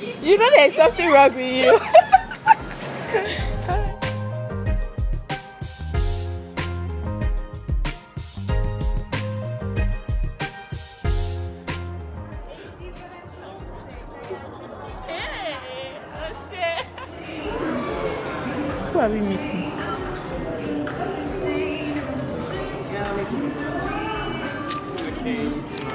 You know there's something wrong with you. Who are we meeting? Hi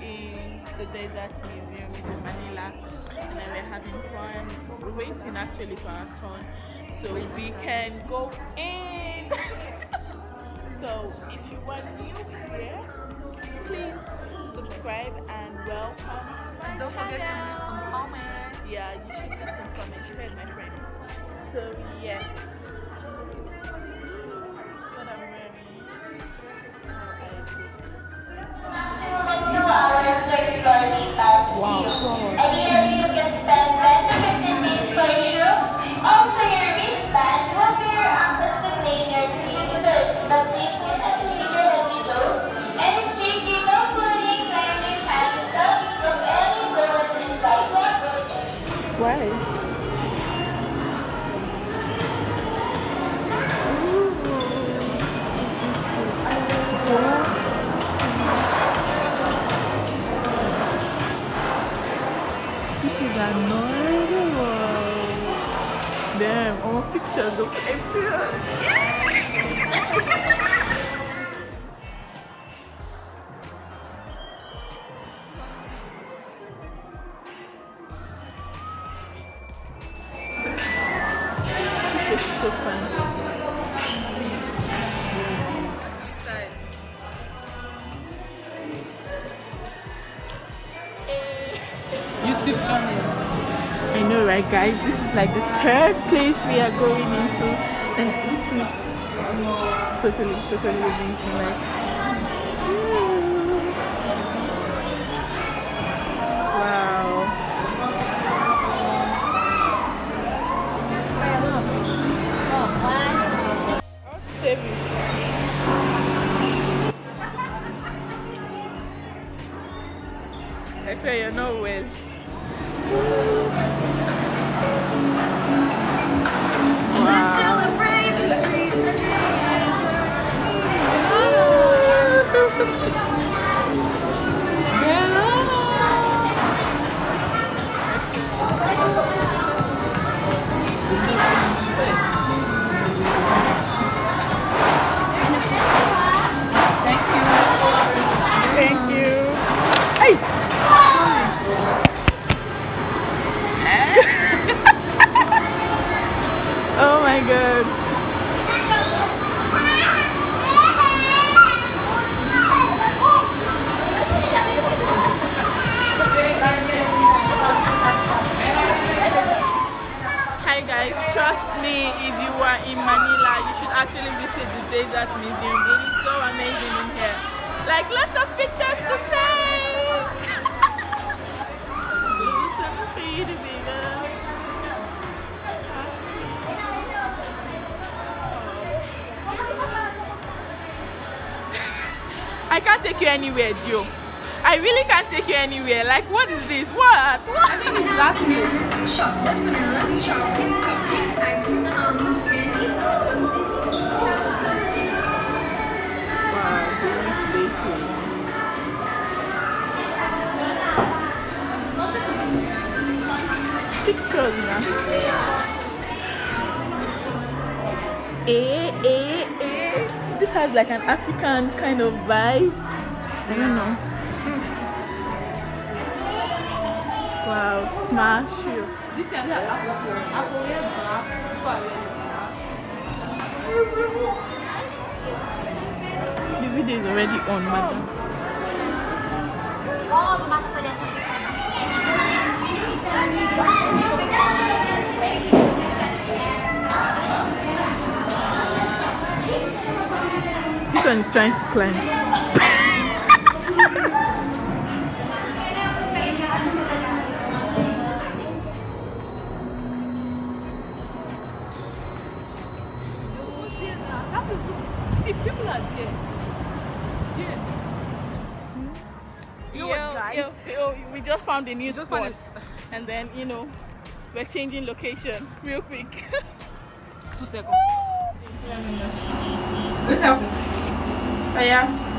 in the Dessert Museum in Manila, and then we're having fun. We're waiting actually for our turn, so we can go in. so if you are new here, please subscribe and welcome to my Don't forget to leave some comments. Yeah, you should leave some comments. You heard my friend. So yes. Hours to explore the entire museum. wow. Ideally, This is. Damn, all pictures look empty. So fun. YouTube channel. I know, right, guys? This is like the third place we are going into, and this is totally, totally amazing. Like, wow. I swear you're not well. Thank are in Manila, you should actually visit the Dessert Museum. It is so amazing in here. Like lots of pictures to take. Pretty baby. I can't take you anywhere, Joe. I really can't take you anywhere. Like, what is this? What? What? I think it's last place. Pictures now. Eh, eh, eh. This has like an African kind of vibe. I don't know. Wow, smash you. This is the black before I this video is already on, madam. Oh, mas one is trying to climb. We just found a new we and then you know we're changing location real quick two seconds What's happening? Help. Oh yeah.